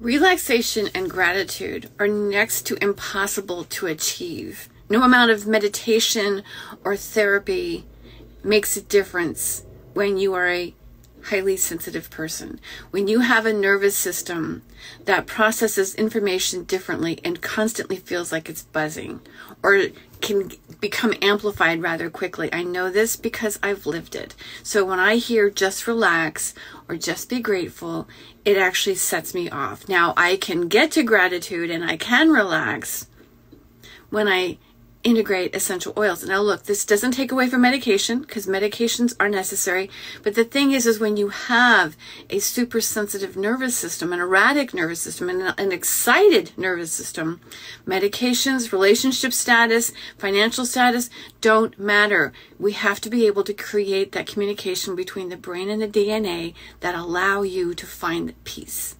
Relaxation and gratitude are next to impossible to achieve. No amount of meditation or therapy makes a difference when you are a highly sensitive person. When you have a nervous system that processes information differently and constantly feels like it's buzzing or can become amplified rather quickly. I know this because I've lived it. So when I hear just relax or just be grateful, it actually sets me off. Now I can get to gratitude and I can relax when I integrate essential oils. Now look, this doesn't take away from medication because medications are necessary. But the thing is, is when you have a super sensitive nervous system, an erratic nervous system, and an excited nervous system, medications, relationship status, financial status don't matter. We have to be able to create that communication between the brain and the DNA that allow you to find peace.